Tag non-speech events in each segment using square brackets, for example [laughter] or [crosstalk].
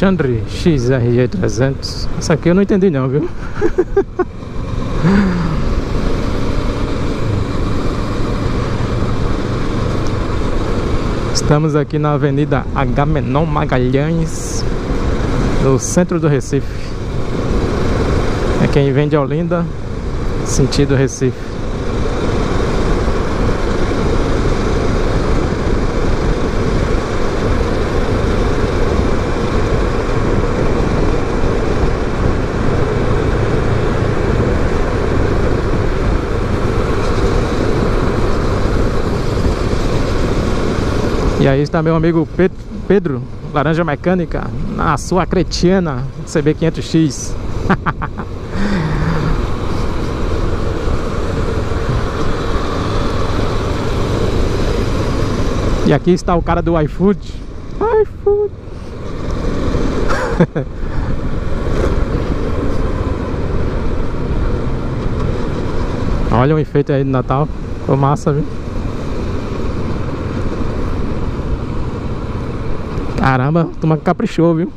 Alexandre XRE 300 Essa aqui eu não entendi não, viu? Estamos aqui na Avenida Agamenon Magalhães No centro do Recife. É quem vem de Olinda Sentido Recife E aí está meu amigo Pedro, Laranja Mecânica, na sua cretina CB500X. [laughs] e aqui está o cara do iFood. iFood. [laughs] Olha o efeito aí de Natal. Ficou massa, viu? Caramba, turma caprichou, viu?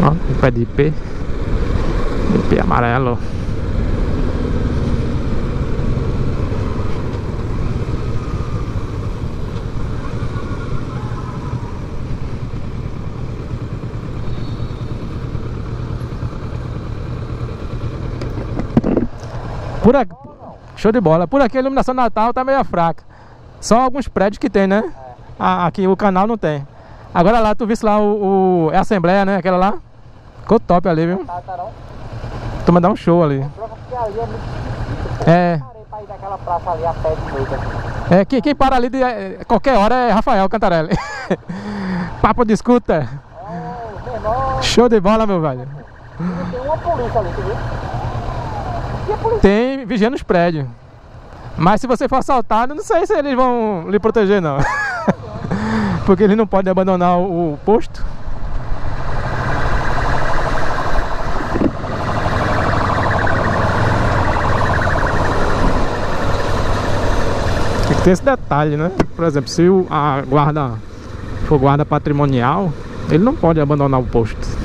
Ó, um pé de IP IP amarelo Por aqui, show de bola. Por aqui a iluminação Natal tá meio fraca. Só alguns prédios que tem, né? Ah, aqui o canal não tem. Agora lá, tu viste lá o, o, É a Assembleia, né? Aquela lá. Ficou top ali, viu? Tá, tá não? Tu mandar um show ali. É. É, quem, quem para ali de é, qualquer hora é Rafael Cantarelli. [laughs] Papo de escuta. É, show de bola, meu velho. Tem uma polícia ali, tu viu? Tem vigiando os prédios. Mas se você for assaltado, não sei se eles vão lhe proteger não. [laughs] Porque eles não podem abandonar o posto. Tem que ter esse detalhe, né? Por exemplo, se a guarda for guarda patrimonial, ele não pode abandonar o posto.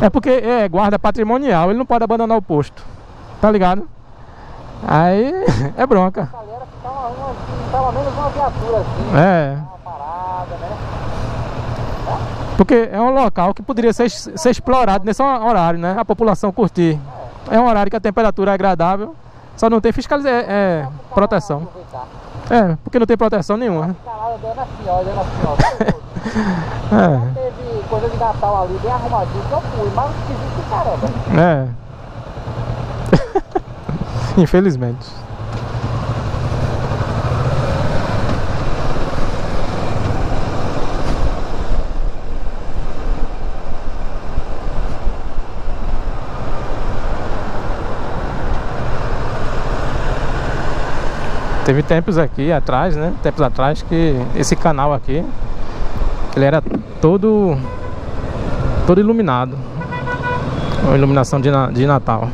É porque é guarda patrimonial, ele não pode abandonar o posto. Tá ligado? Aí é bronca. Pelo menos uma viatura assim. É. Parada, né? Porque é um local que poderia ser, ser explorado nesse horário, né? A população curtir. É. um horário que a temperatura é agradável, só não tem fiscalização, é, é proteção. É, porque não tem proteção nenhuma. Né? [laughs] é. Coisa de Natal ali bem arrumadinho que eu fui, mas esquisito caramba. É. [laughs] Infelizmente. Teve tempos aqui atrás, né? Tempos atrás que esse canal aqui ele era todo todo iluminado. Uma iluminação de, de Natal.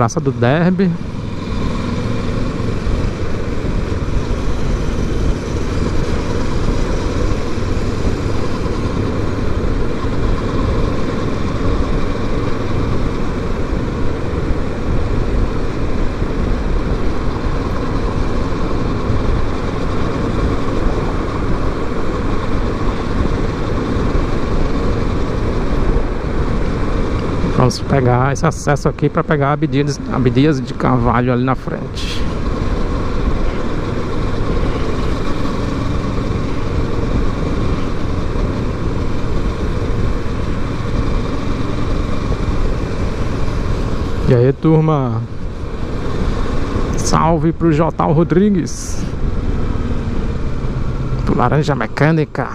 Praça do Derby Vamos pegar esse acesso aqui para pegar Abdias, Abdias de Carvalho ali na frente. E aí, turma? Salve pro Jotal Rodrigues. Pro Laranja Mecânica.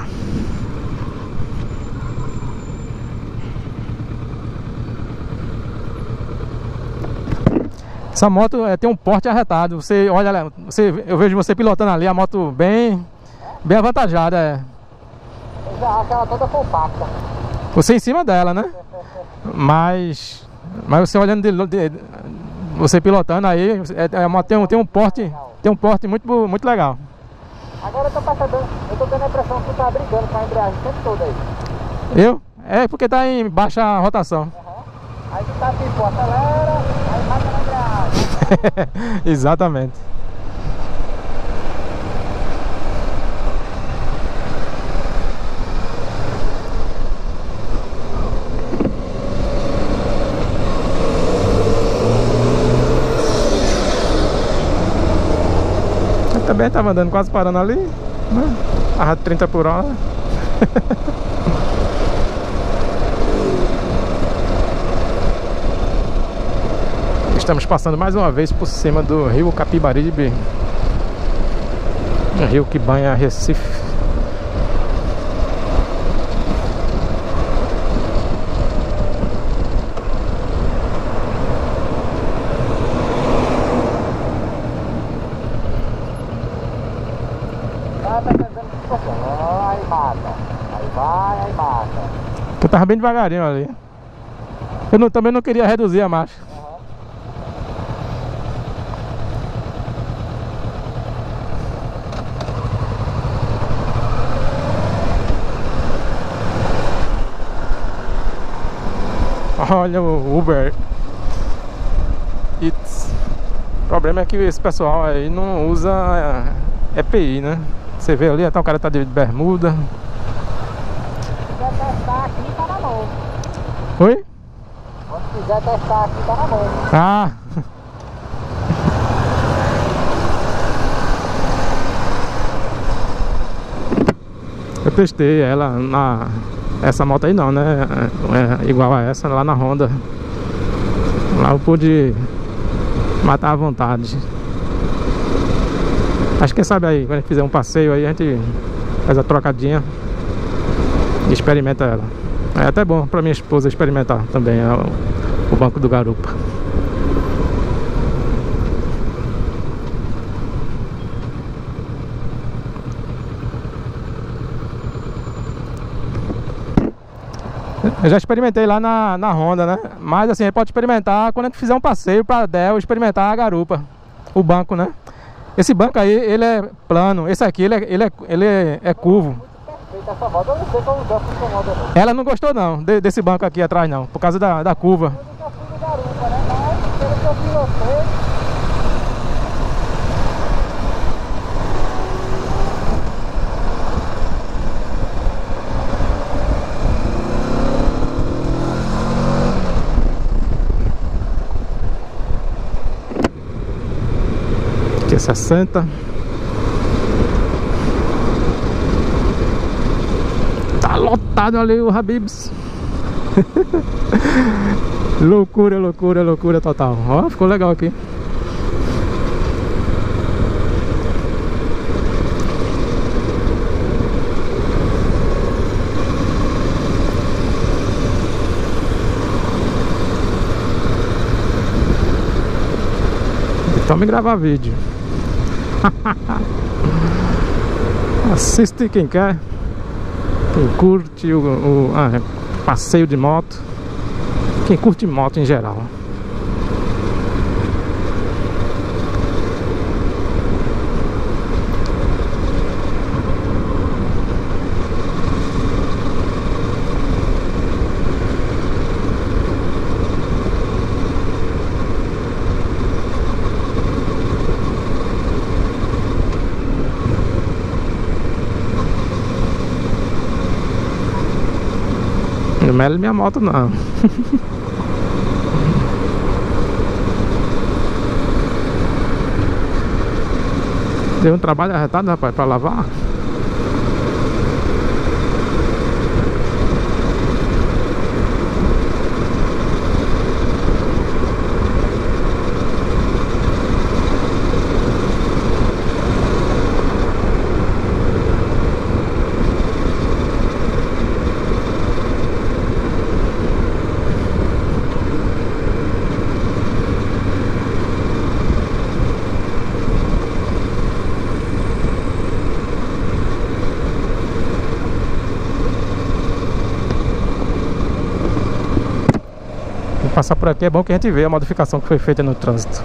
Essa moto é, tem um porte arretado. Você olha, você, eu vejo você pilotando ali a moto bem, bem avantajada. É. Eu acho ela toda compacta. Você em cima dela, né? Mas, mas você olhando de, de você pilotando aí, é, é uma, tem, um, tem um porte, tem um porte muito, muito legal. Agora eu tô percebendo, eu tô tendo a impressão que você tá brigando com a embreagem o tempo todo aí. Eu? É porque tá em baixa rotação. Uhum. Aí tu tá tipo, acelera, aí baixa na embreagem. [laughs] Exatamente. também tava andando quase parando ali, né? A 30 por hora. [laughs] Estamos passando mais uma vez por cima do rio Capibaribe um rio que banha Recife Eu tava bem devagarinho ali. Eu não, também não queria reduzir a marcha. Olha o Uber Eats. O problema é que esse pessoal aí não usa EPI, né? Você vê ali, até o cara tá de bermuda. Oi? Quando quiser testar aqui, tá na mão. Ah! [laughs] Eu testei ela na... Essa moto aí não, né? É igual a essa lá na Honda. Lá eu pude matar à vontade. Acho que quem sabe aí, quando a gente fizer um passeio aí, a gente faz a trocadinha e experimenta ela. É até bom para minha esposa experimentar também é, o banco do garupa. Eu já experimentei lá na, na Honda, né? Mas assim, pode experimentar quando a gente fizer um passeio para Dell, experimentar a garupa, o banco, né? Esse banco aí, ele é plano, esse aqui, ele é, ele é, ele é, curvo. Ela não gostou não, de, desse banco aqui atrás não, por causa da, da curva. Eu nunca fui no garupa, né? Mas pelo que eu pilotei... Aqui é 60 lotado ali o Habibs. [laughs] loucura, loucura, loucura total. Ó, ficou legal aqui. Então me gravar vídeo. [laughs] Assiste quem quer. Quem curte o, o ah, passeio de moto Quem curte moto em geral marshmallow minha moto não. Deu um trabalho arretado, rapaz, pra lavar. Passar por aqui é bom que a gente vê a modificação que foi feita no trânsito.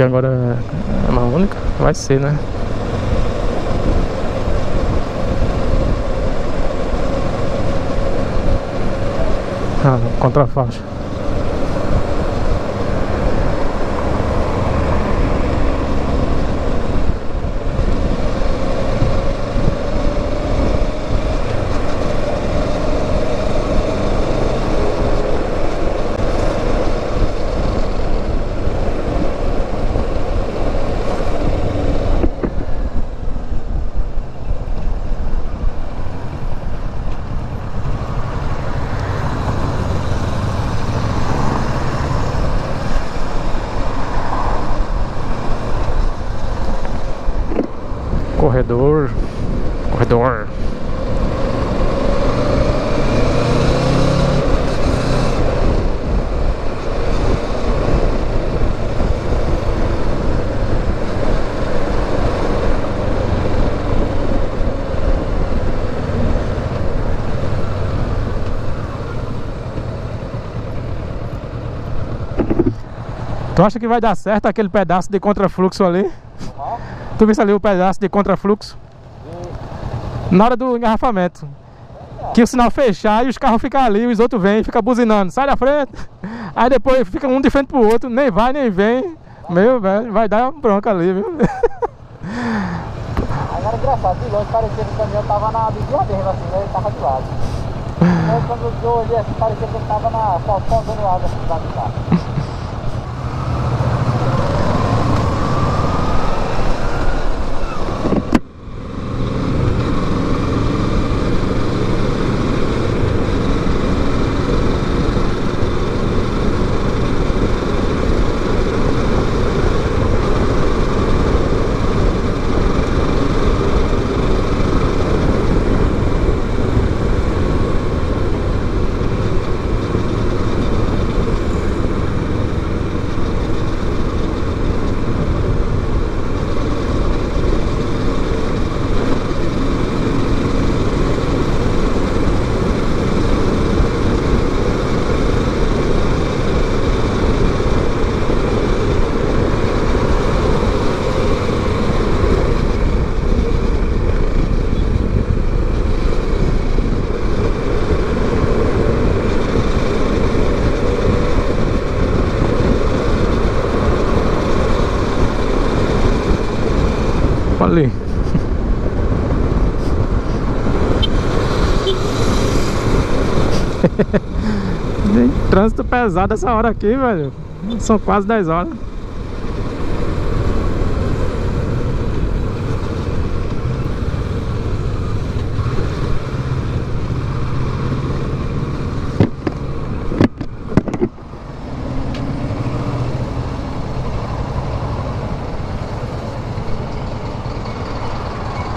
Aqui agora é uma única? Vai ser, né? Ah, contra a faixa. Corredor. Corredor. Tu acha que vai dar certo aquele pedaço de contrafluxo ali? Tu viste ali o pedaço de contrafluxo? Na hora do engarrafamento. Que o sinal fechar e os carros ficam ali, os outros vêm ficam buzinando. Sai da frente. Aí depois fica um de frente pro outro, nem vai, nem vem. Meu, velho, vai dar bronca ali, viu? Aí era engraçado, de longe parecia que o caminhão tava na vizinha mesmo, assim, né? Ele tava de lado. Aí quando eu olhei assim, parecia que ele tava na faltando água assim, do lado do carro. Ali. [laughs] Trânsito pesado essa hora aqui, velho. São quase 10 horas.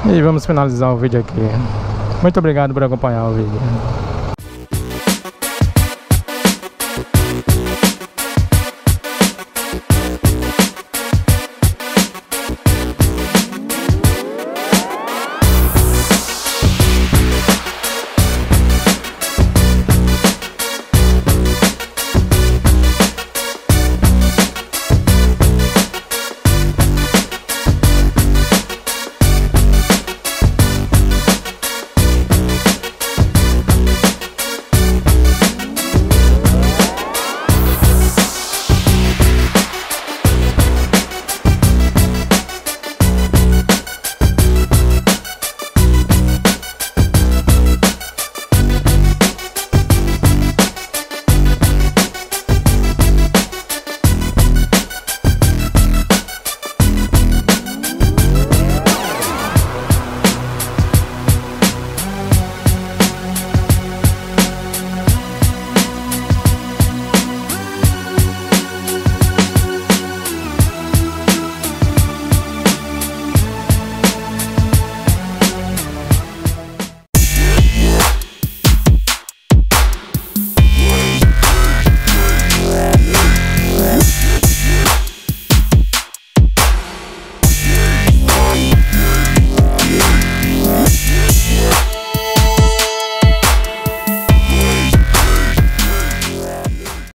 E vamos finalizar o vídeo aqui. Muito obrigado por acompanhar o vídeo.